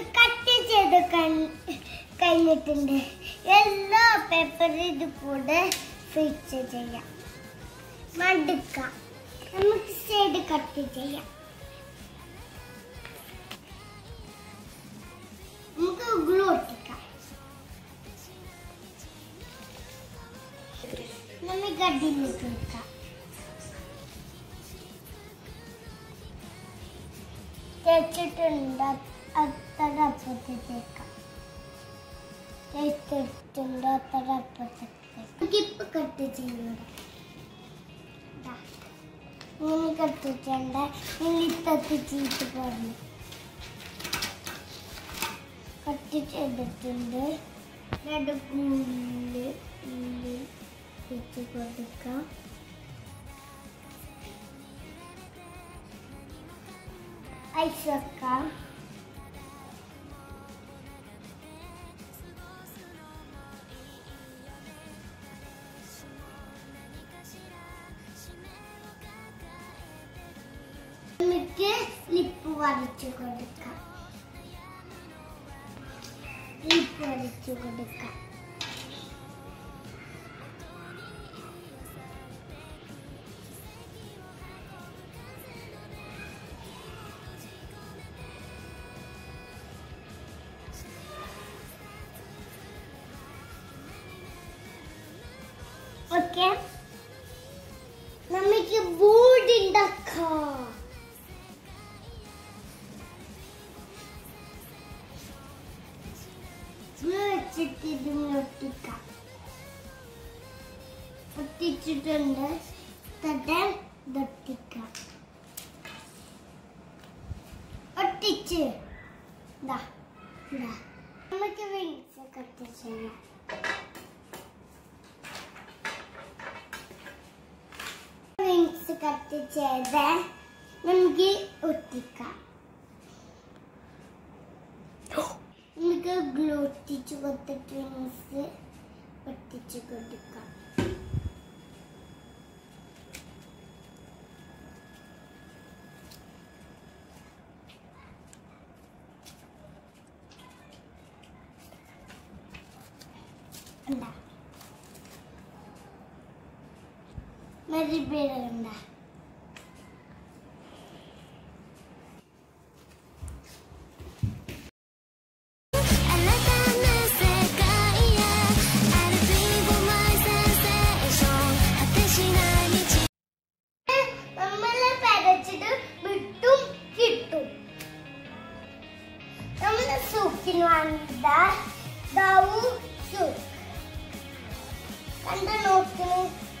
Cut ചെയ്ത് കഴി- കഴിഞ്ഞിട്ടുണ്ട്. എല്ലാ പേപ്പറും ഇത് കൂടെ ഫിക്സ് ചെയ്യാം. മടുക്കാം. നമുക്ക് സൈഡ് കട്ട് ചെയ്യാം. നമുക്ക് അത്ര അപ്പത്തേക്കാം തേച്ചിട്ടുണ്ട് അത്ര അപ്പത്തേക്ക് ഇപ്പൊ കട്ട് ചെയ്യുന്നുണ്ട് ഇനി കത്തിട്ടുണ്ട് ഇനി തത്തി ചീറ്റ് പറഞ്ഞു കട്ട് ചെയ്തിട്ടുണ്ട് നടുക്കുള്ളിൽ ഉള്ളിൽ വെച്ച് കൊടുക്കാം ഐസ് വെക്കാം. పరుచుకొనుక ఈ పరుచుకొనుక Okay. ഒട്ടിക്കാം ഒട്ടിച്ചിട്ടുണ്ട്. തട്ട് ഒട്ടിക്കാം ഒട്ടിച്ച്. ദാ ദാ. നമുക്ക് വിങ്സ് കട്ട് ചെയ്യാം. വിങ്സ് കട്ട് ചെയ്ത് നമുക്ക് ഒട്ടിക്കാം നമുക്ക് ഗ്ലൂ ഒട്ടിച്ച് കൊടുത്തിട്ട് വിങ്സ് ഒട്ടിച്ച് കൊടുക്കാം എന്താ? മെറി പേരുണ്ടാ that the Suk. Kanda notkini.